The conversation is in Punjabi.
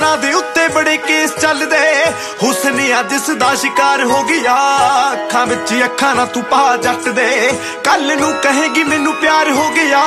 ਹੁਸਨਾ ਦੇ ਉੱਤੇ ਬੜੇ ਕੇਸ ਚੱਲਦੇ। ਹੁਸਨ ਅੱਜ ਦਾ ਸ਼ਿਕਾਰ ਹੋ ਗਿਆ। ਅੱਖਾਂ ਵਿੱਚ ਅੱਖਾਂ ਨਾ ਤੂੰ ਪਾ ਜੱਟ ਦੇ। ਕੱਲ ਨੂੰ ਕਹੇਗੀ ਮੈਨੂੰ ਪਿਆਰ ਹੋ ਗਿਆ।